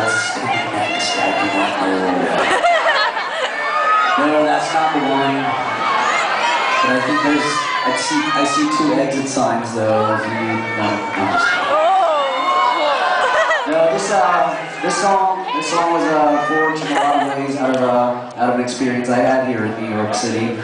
that's a stupid neck stab you know. No, that's not the one. But I think there's, I see, I see two exit signs though, if you, no, no. Oh, no, this, uh, this song, this song was uh, forged in a lot of ways out of, uh, out of an experience I had here in New York City.